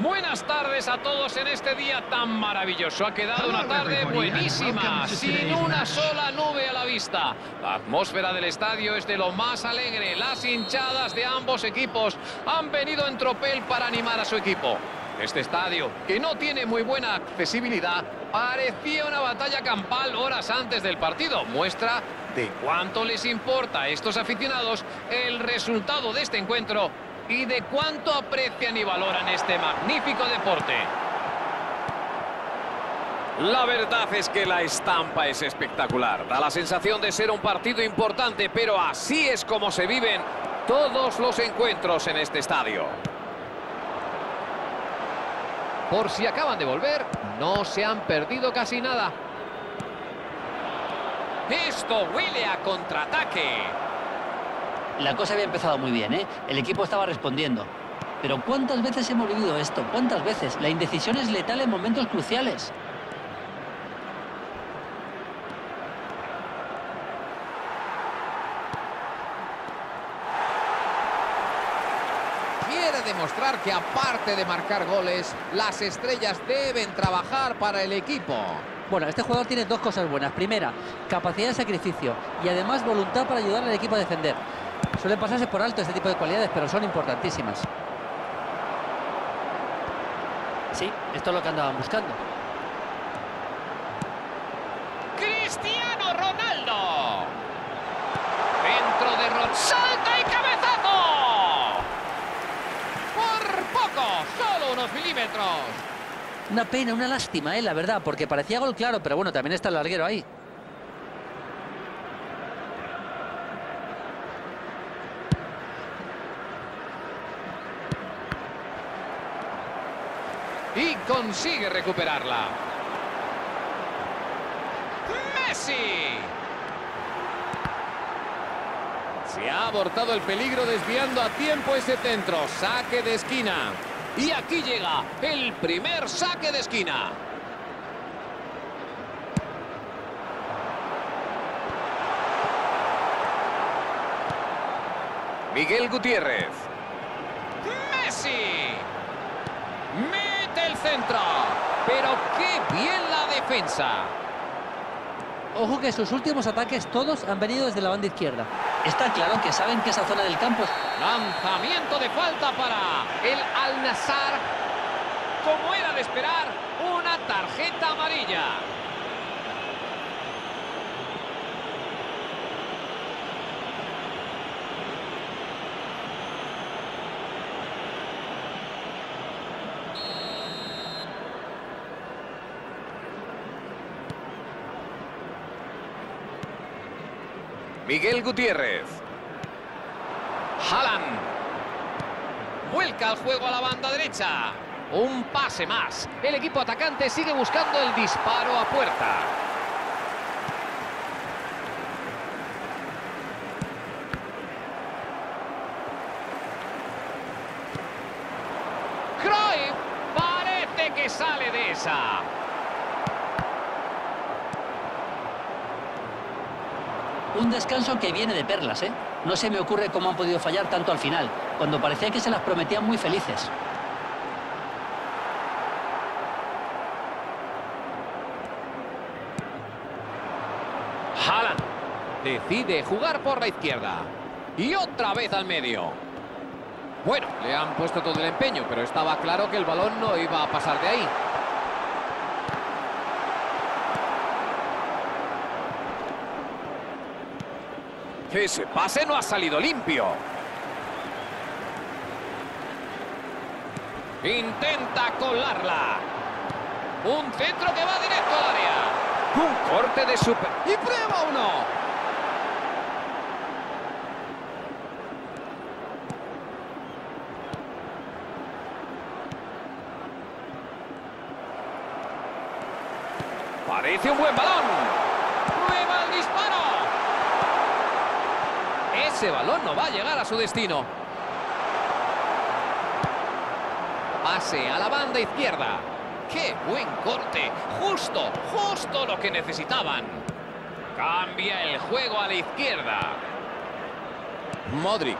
Buenas tardes a todos en este día tan maravilloso. Ha quedado una tarde buenísima, sin una sola nube a la vista. La atmósfera del estadio es de lo más alegre. Las hinchadas de ambos equipos han venido en tropel para animar a su equipo. Este estadio, que no tiene muy buena accesibilidad, parecía una batalla campal horas antes del partido. Muestra de cuánto les importa a estos aficionados el resultado de este encuentro y de cuánto aprecian y valoran este magnífico deporte. La verdad es que la estampa es espectacular. Da la sensación de ser un partido importante, pero así es como se viven todos los encuentros en este estadio. Por si acaban de volver, no se han perdido casi nada. Esto huele a contraataque. La cosa había empezado muy bien, ¿eh? El equipo estaba respondiendo. Pero ¿cuántas veces hemos vivido esto? ¿Cuántas veces? La indecisión es letal en momentos cruciales. Quiere demostrar que aparte de marcar goles, las estrellas deben trabajar para el equipo. Bueno, este jugador tiene dos cosas buenas. Primera, capacidad de sacrificio y además voluntad para ayudar al equipo a defender. Suelen pasarse por alto este tipo de cualidades, pero son importantísimas. Sí, esto es lo que andaban buscando. ¡Cristiano Ronaldo! Dentro de Rod, salta y cabezazo. Por poco, solo unos milímetros. Una pena, una lástima, eh, la verdad, porque parecía gol claro, pero bueno, también está el larguero ahí. Consigue recuperarla. ¡Messi! Se ha abortado el peligro desviando a tiempo ese centro. Saque de esquina. Y aquí llega el primer saque de esquina. Miguel Gutiérrez. ¡Messi! Centro. Pero qué bien la defensa. Ojo que sus últimos ataques todos han venido desde la banda izquierda. Está claro que saben que esa zona del campo es... Lanzamiento de falta para el Al-Nassr. Como era de esperar, una tarjeta amarilla. Miguel Gutiérrez. Haaland. Vuelca el juego a la banda derecha. Un pase más. El equipo atacante sigue buscando el disparo a puerta. Cruyff parece que sale de esa. Un descanso que viene de perlas, ¿eh? No se me ocurre cómo han podido fallar tanto al final, cuando parecía que se las prometían muy felices. Haaland decide jugar por la izquierda. Y otra vez al medio. Bueno, le han puesto todo el empeño, pero estaba claro que el balón no iba a pasar de ahí. Ese pase no ha salido limpio. Intenta colarla. Un centro que va directo al área. Un corte de super... ¡Y prueba uno! Parece un buen balón. ¡Prueba el disparo! Ese balón no va a llegar a su destino. Pase a la banda izquierda. ¡Qué buen corte! Justo, justo lo que necesitaban. Cambia el juego a la izquierda. Modric.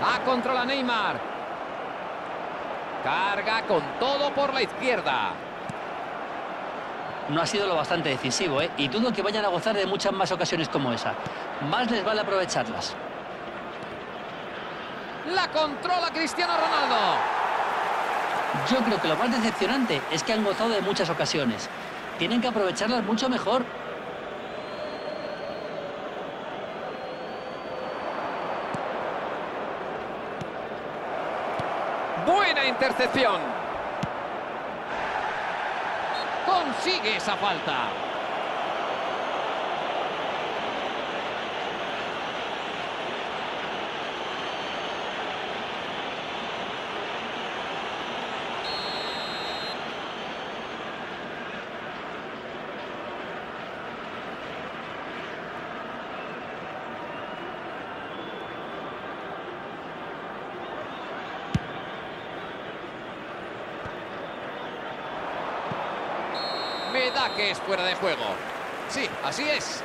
La controla Neymar. Carga con todo por la izquierda. No ha sido lo bastante decisivo, ¿eh? Y dudo que vayan a gozar de muchas más ocasiones como esa. Más les vale aprovecharlas. La controla Cristiano Ronaldo. Yo creo que lo más decepcionante es que han gozado de muchas ocasiones. Tienen que aprovecharlas mucho mejor. Buena intercepción. Consigue esa falta. Que es fuera de juego. Sí, así es.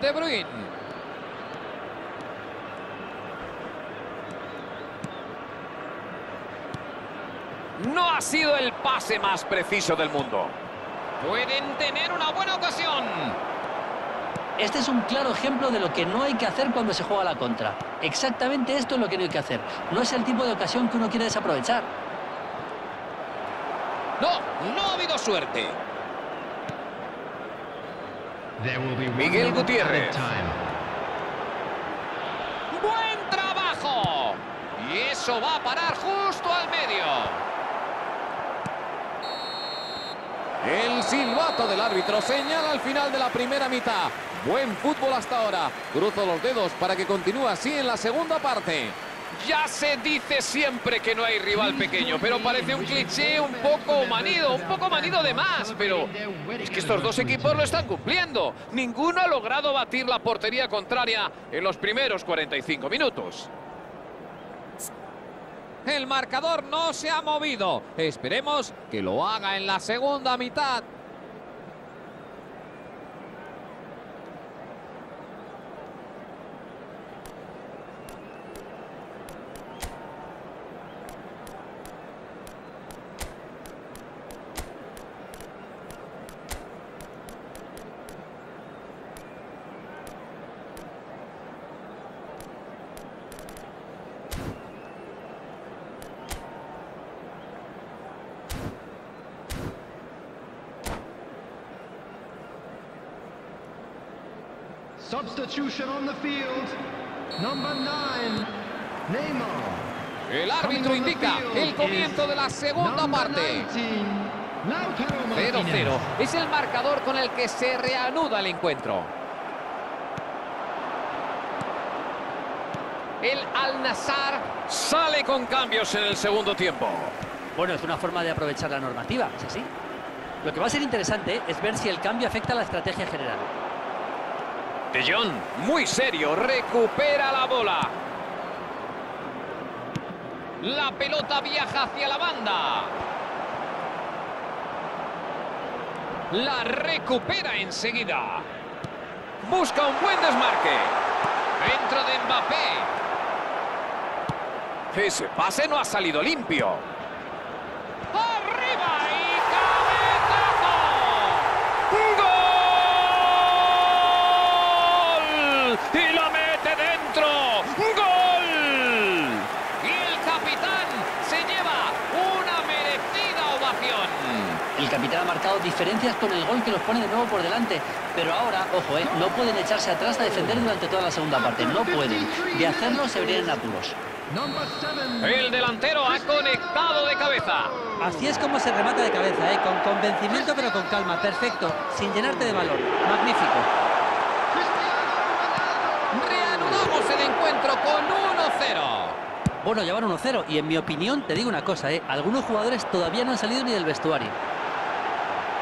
De Bruyne. No ha sido el pase más preciso del mundo. Pueden tener una buena ocasión. Este es un claro ejemplo de lo que no hay que hacer cuando se juega la contra. Exactamente esto es lo que no hay que hacer. No es el tipo de ocasión que uno quiere desaprovechar. No, no ha habido suerte. Miguel Gutiérrez. Buen trabajo. Y eso va a parar justo al medio. El silbato del árbitro señala al final de la primera mitad. Buen fútbol hasta ahora. Cruzo los dedos para que continúe así en la segunda parte. Ya se dice siempre que no hay rival pequeño, pero parece un cliché un poco manido, un poco manido de más, pero es que estos dos equipos lo están cumpliendo. Ninguno ha logrado batir la portería contraria en los primeros 45 minutos. El marcador no se ha movido. Esperemos que lo haga en la segunda mitad. Substitution on the field. Number nine, Neymar. El árbitro indica el comienzo de la segunda parte. 0-0. Es el marcador con el que se reanuda el encuentro. El Al-Nassr sale con cambios en el segundo tiempo. Bueno, es una forma de aprovechar la normativa, ¿es así? Lo que va a ser interesante es ver si el cambio afecta a la estrategia general. De muy serio, recupera la bola. La pelota viaja hacia la banda. La recupera enseguida. Busca un buen desmarque. Dentro de Mbappé. Ese pase no ha salido limpio. ¡Arriba y cabezazo! ¡Gol! ¡Y la mete dentro! ¡Gol! Y el capitán se lleva una merecida ovación. El capitán ha marcado diferencias con el gol que los pone de nuevo por delante. Pero ahora, ojo, eh, no pueden echarse atrás a defender durante toda la segunda parte. No pueden. De hacerlo se verían en apuros. El delantero ha conectado de cabeza. Así es como se remata de cabeza, ¿eh? con convencimiento pero con calma. Perfecto, sin llenarte de valor. Magnífico. Reanudamos el encuentro con 1-0. Bueno, llevan 1-0 y en mi opinión te digo una cosa, ¿eh? algunos jugadores todavía no han salido ni del vestuario.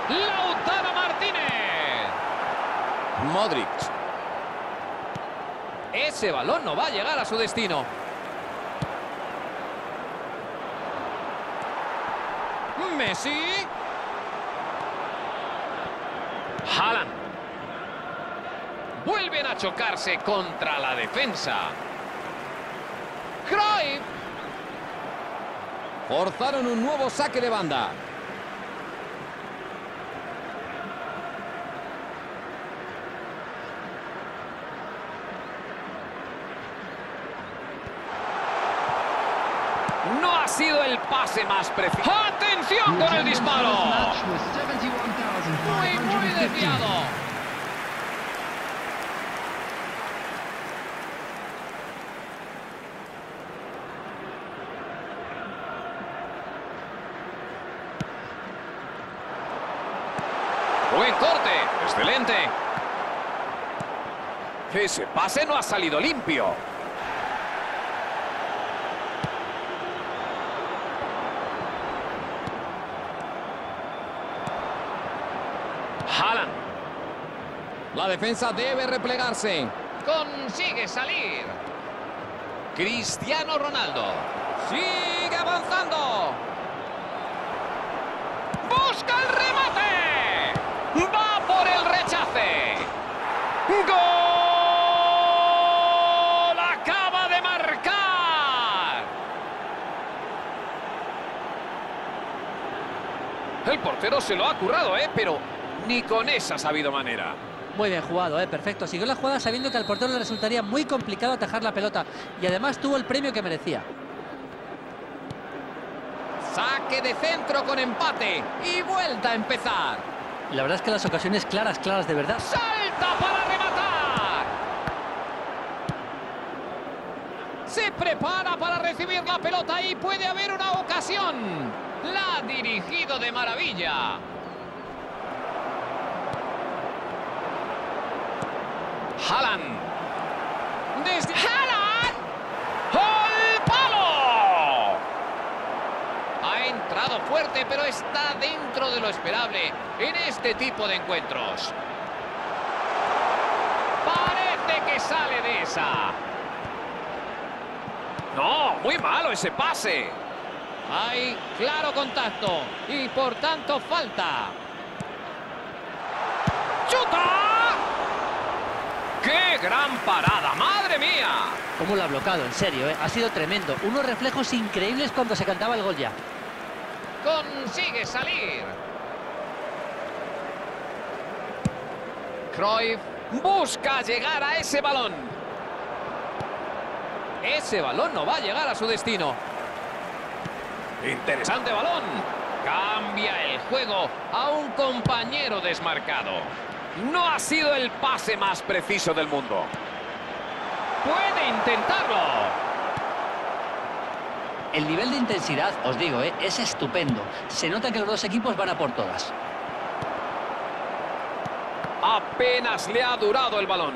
Lautaro Martínez. Modric. Ese balón no va a llegar a su destino. Messi. Haaland. Vuelven a chocarse contra la defensa. Cruyff. Forzaron un nuevo saque de banda. No ha sido el pase más preciso. ¡Atención con el disparo! Muy, muy desviado. Buen corte. Excelente. Ese pase no ha salido limpio. Haaland. La defensa debe replegarse. Consigue salir. Cristiano Ronaldo. Sigue avanzando. Busca el remate. Va por el rechace. ¡Gol! Acaba de marcar. El portero se lo ha currado, ¿eh? Pero ni con esa ha sabido manera. Muy bien jugado, ¿eh? perfecto. Siguió la jugada sabiendo que al portero le resultaría muy complicado atajar la pelota y además tuvo el premio que merecía. Saque de centro con empate y vuelta a empezar. La verdad es que las ocasiones claras, claras de verdad. ¡Salta para rematar! Se prepara para recibir la pelota y puede haber una ocasión. La ha dirigido de maravilla. Haaland. Desde Haaland. ¡Al palo! Ha entrado fuerte, pero está dentro de lo esperable en este tipo de encuentros. Parece que sale de esa. No, muy malo ese pase. Hay claro contacto y por tanto falta. ¡Chuta! ¡Qué gran parada! ¡Madre mía! ¿Cómo lo ha bloqueado? En serio, ¿eh? ha sido tremendo. Unos reflejos increíbles cuando se cantaba el gol ya. Consigue salir. Cruyff busca llegar a ese balón. Ese balón no va a llegar a su destino. Interesante balón. Cambia el juego a un compañero desmarcado. No ha sido el pase más preciso del mundo. Puede intentarlo. El nivel de intensidad, os digo, ¿eh? es estupendo. Se nota que los dos equipos van a por todas. Apenas le ha durado el balón.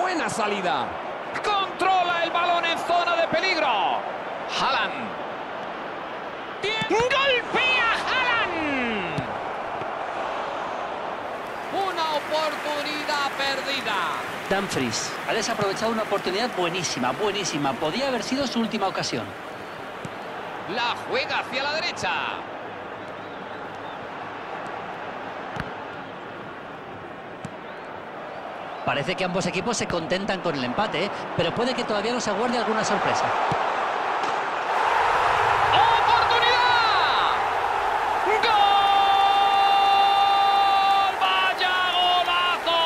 Buena salida. Controla el balón en zona de peligro. Haaland. ¡Golpea Haaland! Una oportunidad perdida. Dumfries ha desaprovechado una oportunidad buenísima, buenísima. Podía haber sido su última ocasión. La juega hacia la derecha. Parece que ambos equipos se contentan con el empate, pero puede que todavía nos aguarde alguna sorpresa. ¡Oportunidad! ¡Gol! ¡Vaya golazo!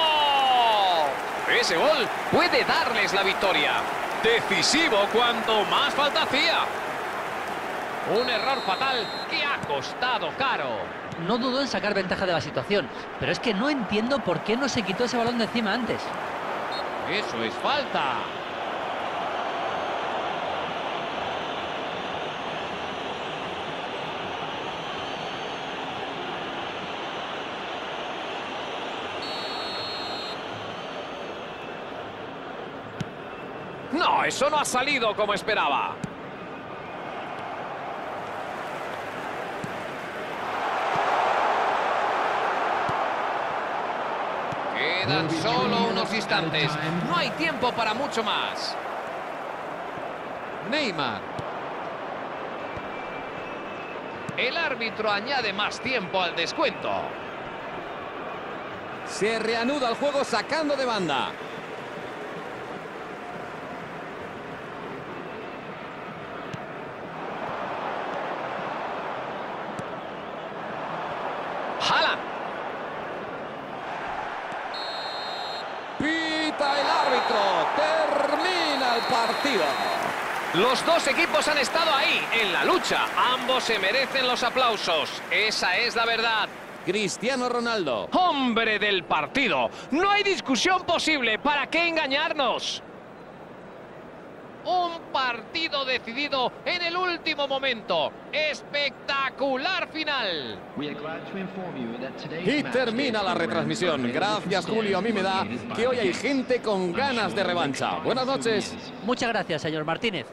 Ese gol puede darles la victoria. Decisivo cuanto más falta hacía. Un error fatal que ha costado caro. No dudó en sacar ventaja de la situación, pero es que no entiendo por qué no se quitó ese balón de encima antes. Eso es falta. No, eso no ha salido como esperaba. Quedan solo unos instantes. No hay tiempo para mucho más. Neymar. El árbitro añade más tiempo al descuento. Se reanuda el juego sacando de banda. Haaland. Pita el árbitro. Termina el Los dos equipos han estado ahí, en la lucha. Ambos se merecen los aplausos. Esa es la verdad. Cristiano Ronaldo. Hombre del partido. No hay discusión posible. ¿Para qué engañarnos? Un partido decidido en el último momento. Espectacular final. Y termina la retransmisión. Gracias, Julio. A mí me da que hoy hay gente con ganas de revancha. Buenas noches. Muchas gracias, señor Martínez.